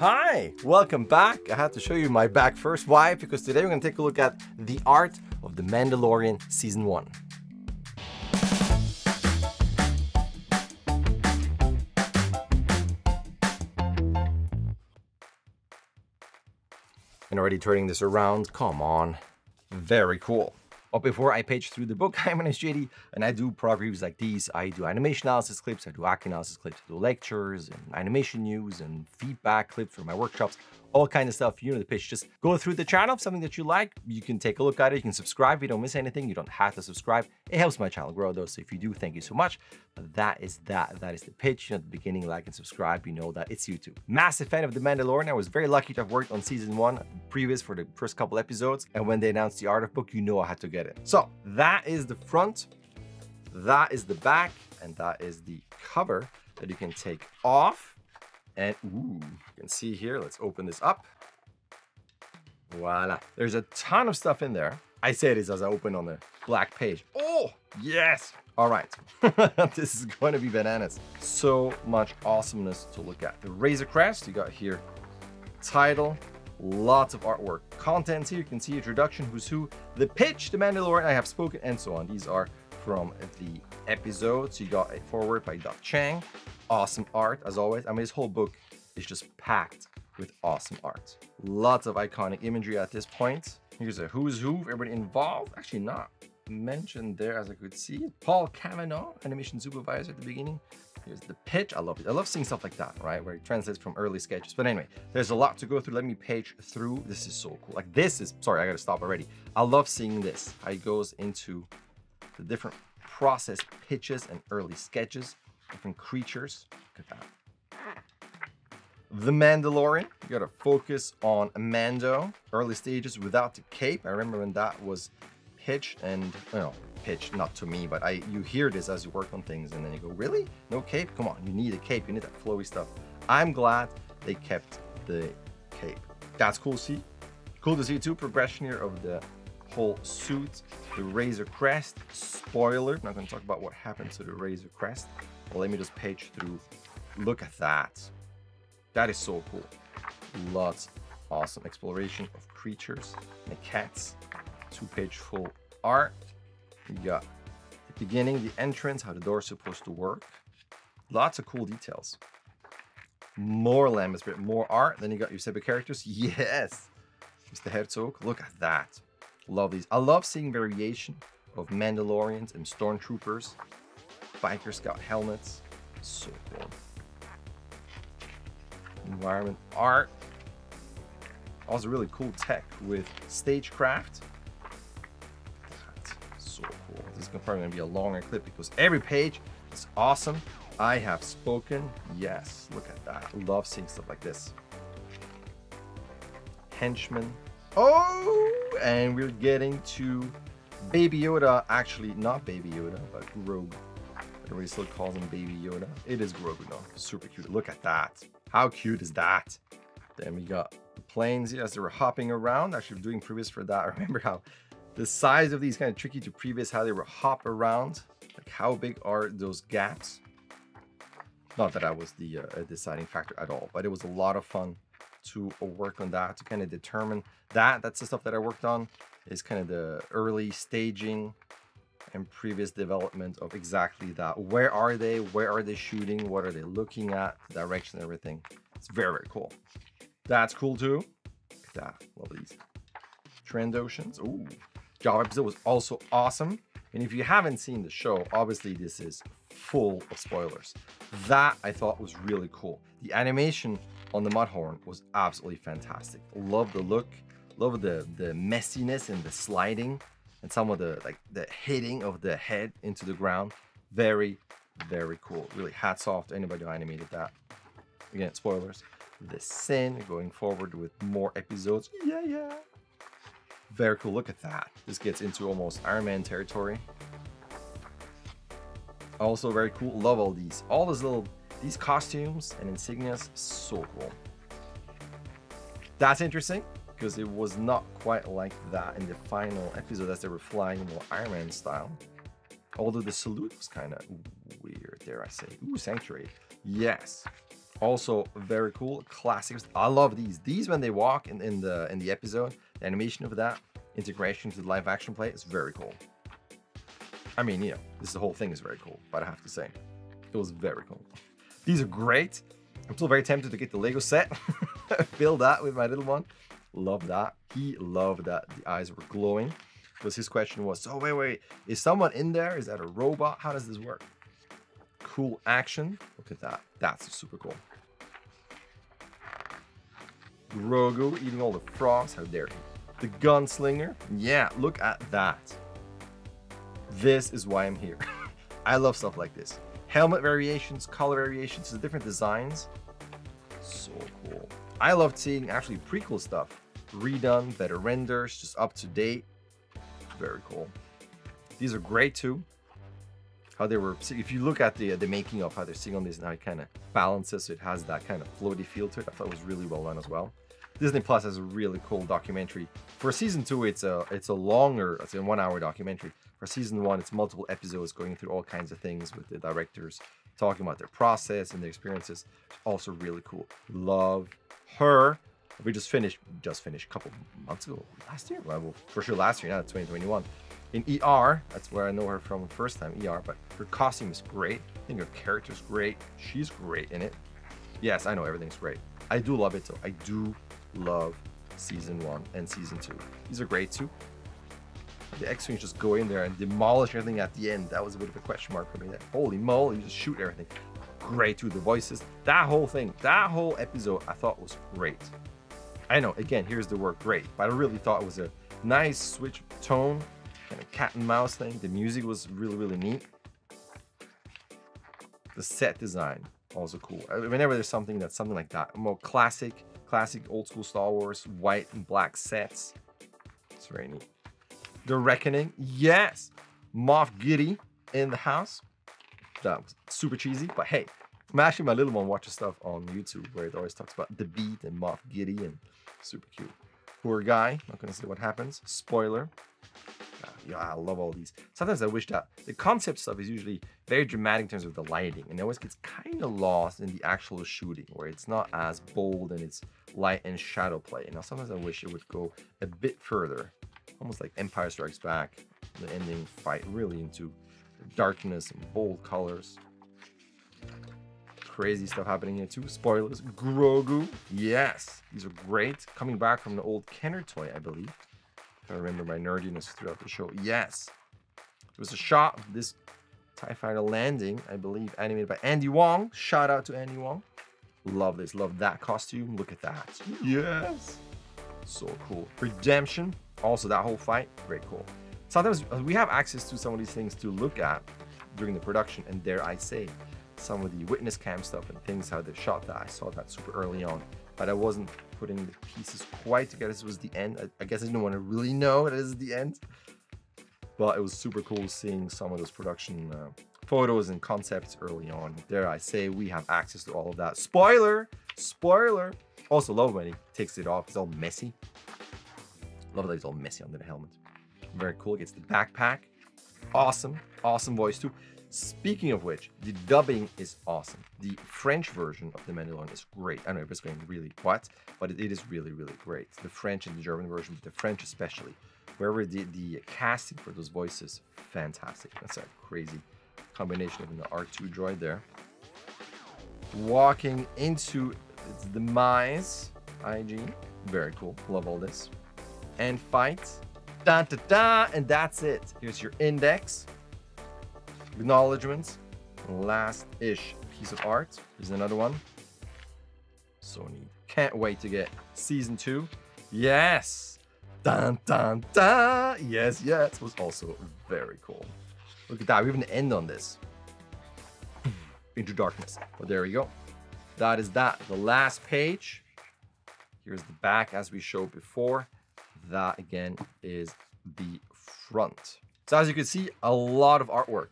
Hi, welcome back. I had to show you my back first. Why? Because today we're to take a look at the art of The Mandalorian Season 1. And already turning this around, come on. Very cool. But before I page through the book, I'm an JD, and I do product reviews like these. I do animation analysis clips, I do acting analysis clips, I do lectures and animation news and feedback clips for my workshops, all kind of stuff. You know the pitch. Just go through the channel, something that you like, you can take a look at it. You can subscribe you don't miss anything. You don't have to subscribe. It helps my channel grow though. So if you do, thank you so much. But that is that. That is the pitch. You know, at the beginning, like and subscribe. You know that it's YouTube. Massive fan of The Mandalorian. I was very lucky to have worked on season one previs for the first couple episodes. And when they announced the art of book, you know I had to get it. So that is the front. That is the back. And that is the cover that you can take off and ooh, you can see here, let's open this up. Voila. There's a ton of stuff in there. I say this as I open on the black page. Oh, yes. All right. this is going to be bananas. So much awesomeness to look at. The Razor Crest, you got here title, lots of artwork. Contents here, you can see introduction, who's who, the pitch, the Mandalorian, I have spoken, and so on. These are from the episodes. You got a forward by Doug Chiang. awesome art as always. I mean, this whole book is just packed with awesome art. Lots of iconic imagery at this point. Here's a who's who, everybody involved. Actually not mentioned there as I could see. Paul Kavanaugh, animation supervisor at the beginning. Here's the pitch. I love it. I love seeing stuff like that, right? Where it translates from early sketches. But anyway, there's a lot to go through. Let me page through. This is so cool. Like this is, sorry, I gotta stop already. I love seeing this. How it goes into the different process pitches and early sketches different creatures. Look at that. The Mandalorian, you gotta focus on Mando, early stages without the cape. I remember when that was pitched and, you know, pitched, not to me, but I you hear this as you work on things and then you go, really? No cape? Come on, you need a cape, you need that flowy stuff. I'm glad they kept the cape. That's cool to see. Cool to see too, progression here of the whole suit, the Razor Crest. Spoiler, I'm not gonna talk about what happened to the Razor Crest. Well, let me just page through. Look at that. That is so cool. Lots awesome exploration of creatures and cats. Two page full art. You got the beginning, the entrance, how the door is supposed to work. Lots of cool details. More Lambeth more art. Then you got your separate characters. Yes. Mr. Herzog. Look at that. Love these. I love seeing variation of Mandalorians and Stormtroopers biker scout helmets. So cool. Environment art. Also really cool tech with stagecraft. That's so cool. This is probably gonna be a longer clip because every page is awesome. I have spoken. Yes, look at that. Love seeing stuff like this. Henchman. Oh, and we're getting to Baby Yoda. Actually, not Baby Yoda, but Grogu Everybody still calls him Baby Yoda. It is Grogu though. Super cute. Look at that. How cute is that? Then we got the planes as they were hopping around. Actually, doing previs for that. I remember how the size of these kind of tricky to previs, how they were hop around. Like how big are those gaps? Not that that was the uh, deciding factor at all, but it was a lot of fun to work on that, to kind of determine that. That's the stuff that I worked on, is kind of the early staging, and previs development of exactly that. Where are they? Where are they shooting? What are they looking at? The direction, everything. It's very, very cool. That's cool too. Look at that. Love these. Trandoshans. Ooh. Jawa episode was also awesome. And if you haven't seen the show, obviously this is full of spoilers. That I thought was really cool. The animation on the Mudhorn was absolutely fantastic. Love the look, love the, the messiness and the sliding and some of the like the hitting of the head into the ground. Very, very cool. Really hats off to anybody who animated that. Again, spoilers. The Sin going forward with more episodes. Yeah, yeah. Very cool. Look at that. This gets into almost Iron Man territory. Also very cool. Love all these. All these little these costumes and insignias. So cool. That's interesting because it was not quite like that in the final episode as they were flying more Iron Man style. Although the salute was kind of weird, dare I say. Ooh, Sanctuary. Yes. Also very cool, classics. I love these. These when they walk in, in the in the episode, the animation of that integration to the live action play is very cool. I mean, you know, this whole thing is very cool, but I have to say, it was very cool. These are great. I'm still very tempted to get the Lego set, build that with my little one. Love that. He loved that the eyes were glowing. Because his question was, so wait, wait, is someone in there? Is that a robot? How does this work? Cool action. Look at that. That's super cool. Grogu eating all the frogs. How dare he? The gunslinger. Yeah, look at that. This is why I'm here. I love stuff like this. Helmet variations, color variations, the different designs. So cool. I loved seeing actually prequel stuff. Redone, better renders, just up to date. Very cool. These are great too. How they were, if you look at the uh, the making of how they're sitting on this and how it kind of balances, so it has that kind of floaty feel to it. I thought it was really well done as well. Disney Plus has a really cool documentary. For season two, it's a it's a longer, it's a one hour documentary. For season one, it's multiple episodes going through all kinds of things with the directors, talking about their process and their experiences. Also really cool. Love her. We just finished, just finished a couple months ago, last year. Well, for sure last year, now 2021. In ER, that's where I know her from the first time, ER, but her costume is great. I think her character's great. She's great in it. Yes, I know everything's great. I do love it though. I do love season one and season two. These are great too. The X-Wings just go in there and demolish everything at the end. That was a bit of a question mark for me. Holy moly, you just shoot everything. Great too, the voices. That whole thing, that whole episode I thought was great. I know, again, here's the word great, but I really thought it was a nice switch of tone, kind of cat and mouse thing. The music was really, really neat. The set design, also cool. Whenever there's something that's something like that, more classic, classic old school Star Wars, white and black sets. It's very neat. The Reckoning, yes. Moff Gideon in the house. That was super cheesy, but hey, actually my little one watches stuff on YouTube where it always talks about the beat and Moff and Super cute. Poor guy, not gonna say what happens. Spoiler. Uh, yeah, I love all these. Sometimes I wish that the concept stuff is usually very dramatic in terms of the lighting, and it always gets kind of lost in the actual shooting, where it's not as bold in its light and shadow play. Now, sometimes I wish it would go a bit further, almost like Empire Strikes Back, the ending fight really into darkness and bold colors. Crazy stuff happening here too. Spoilers. Grogu. Yes, these are great. Coming back from the old Kenner toy, I believe. If I remember my nerdiness throughout the show. Yes. There was a shot of this TIE fighter landing, I believe, animated by Andy Wong. Shout out to Andy Wong. Love this. Love that costume. Look at that. Yes. So cool. Redemption. Also, that whole fight. Very cool. Sometimes we have access to some of these things to look at during the production, and dare I say, some of the witness cam stuff and things how they shot that. I saw that super early on, but I wasn't putting the pieces quite together. This was the end. I, I guess I didn't want to really know it is the end, but it was super cool seeing some of those production uh, photos and concepts early on. Dare I say, we have access to all of that. Spoiler, spoiler. Also love when he takes it off. It's all messy. Love that it's all messy under the helmet. Very cool. Gets the backpack. Awesome. Awesome voice too. Speaking of which, the dubbing is awesome. The French version of The Mandalorian is great. I don't know if it's going really what, but it, it is really, really great. The French and the German version, the French especially. Wherever the, the casting for those voices, fantastic. That's a crazy combination of an R2 droid there. Walking into its demise, IG. Very cool. Love all this. And fight. Da da da. And that's it. Here's your index acknowledgements. Last-ish piece of art. Here's another one. So neat. Can't wait to get season two. Yes! Dun dun dun! Yes, yes. Was also very cool. Look at that. We have an end on this. Into darkness. But there we go. That is that. The last page. Here's the back as we showed before. That again is the front. So as you can see, a lot of artwork.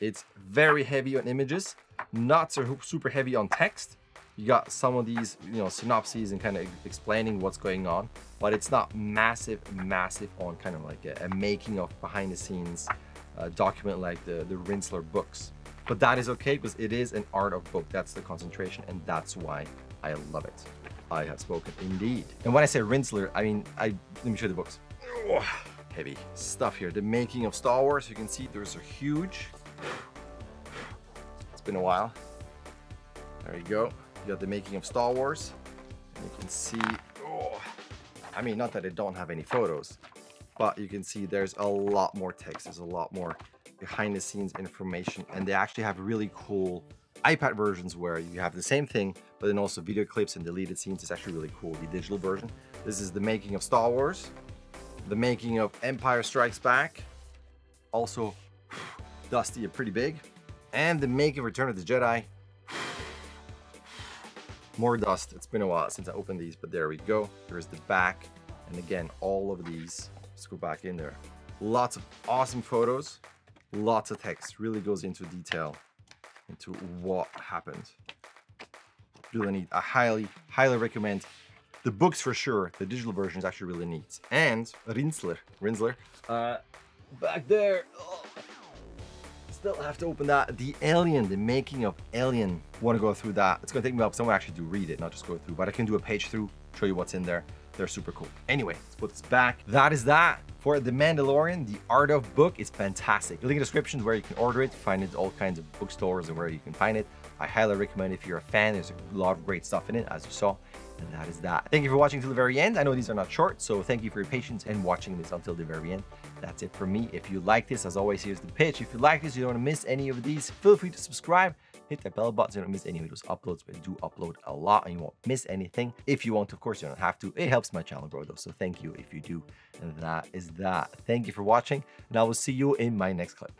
It's very heavy on images, not so super heavy on text. You got some of these, you know, synopses and kind of explaining what's going on, but it's not massive, massive on kind of like a, a making of behind the scenes uh, document like the, the Rinzler books. But that is okay because it is an art of book. That's the concentration and that's why I love it. I have spoken indeed. And when I say Rinzler, I mean, I let me show you the books. Oh, heavy stuff here. The making of Star Wars. You can see there's a huge. It's been a while. There you go. You got the making of Star Wars. And you can see, oh, I mean, not that I don't have any photos, but you can see there's a lot more text. There's a lot more behind the scenes information. And they actually have really cool iPad versions where you have the same thing, but then also video clips and deleted scenes. It's actually really cool, the digital version. This is the making of Star Wars, the making of Empire Strikes Back, also dusty and pretty big, and the making of Return of the Jedi. More dust. It's been a while since I opened these, but there we go. There's the back. And again, all of these, let's go back in there. Lots of awesome photos, lots of text, really goes into detail into what happened. Really neat. I highly, highly recommend the books for sure. The digital version is actually really neat. And Rinzler, Rinzler, uh, back there. Oh, still have to open that. The Alien, the making of Alien. Want to go through that? It's gonna take me up. Someone actually do read it, not just go through. But I can do a page through, show you what's in there. They're super cool. Anyway, let's put this back. That is that. For The Mandalorian, The Art of Book is fantastic. Link in the description where you can order it. Find it all kinds of bookstores and where you can find it. I highly recommend if you're a fan. There's a lot of great stuff in it, as you saw. And that is that. Thank you for watching till the very end. I know these are not short, so thank you for your patience and watching this until the very end. That's it for me. If you like this, as always, here's the pitch. If you like this, you don't want to miss any of these, feel free to subscribe hit that bell button so you don't miss any of those uploads. I do upload a lot and you won't miss anything. If you want, of course, you don't have to. It helps my channel grow though. So thank you if you do. And that is that. Thank you for watching and I will see you in my next clip.